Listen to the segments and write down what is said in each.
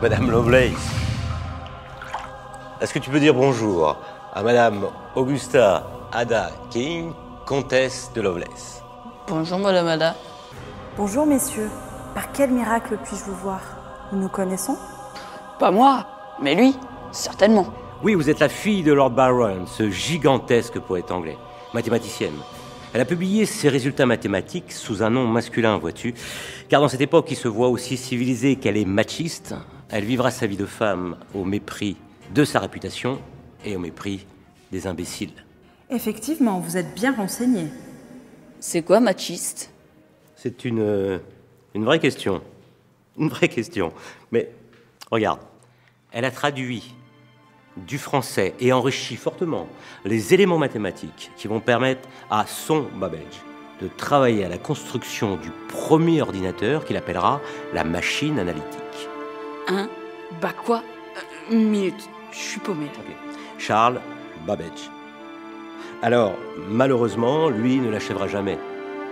Madame Lovelace, est-ce que tu peux dire bonjour à Madame Augusta Ada King, comtesse de Lovelace? Bonjour, Madame Ada. Bonjour messieurs, par quel miracle puis-je vous voir? Nous nous connaissons? Pas moi, mais lui, certainement. Oui, vous êtes la fille de Lord Byron, ce gigantesque poète anglais, mathématicienne. Elle a publié ses résultats mathématiques sous un nom masculin, vois-tu, car dans cette époque qui se voit aussi civilisée qu'elle est machiste, elle vivra sa vie de femme au mépris de sa réputation et au mépris des imbéciles. Effectivement, vous êtes bien renseigné. C'est quoi machiste? C'est une, euh, une vraie question. Une vraie question. Mais regarde, elle a traduit du français et enrichi fortement les éléments mathématiques qui vont permettre à son Babbage de travailler à la construction du premier ordinateur qu'il appellera la machine analytique. Hein? Bah quoi? Euh, Une minute, je suis paumé. Charles Babbage. Alors, malheureusement, lui ne l'achèvera jamais.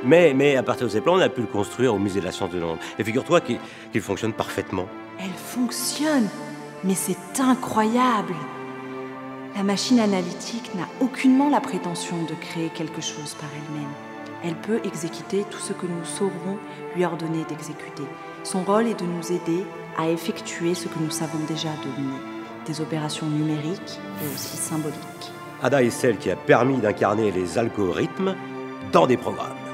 Mais, mais à partir de ses plans, on a pu le construire au musée de la science de Londres. Et figure-toi qu'il qu'il fonctionne parfaitement. Elle fonctionne Mais c'est incroyable La machine analytique n'a aucunement la prétention de créer quelque chose par elle-même. Elle peut exécuter tout ce que nous saurons lui ordonner d'exécuter. Son rôle est de nous aider à effectuer ce que nous savons déjà dominer. Des opérations numériques et aussi symboliques. Ada est celle qui a permis d'incarner les algorithmes dans des programmes.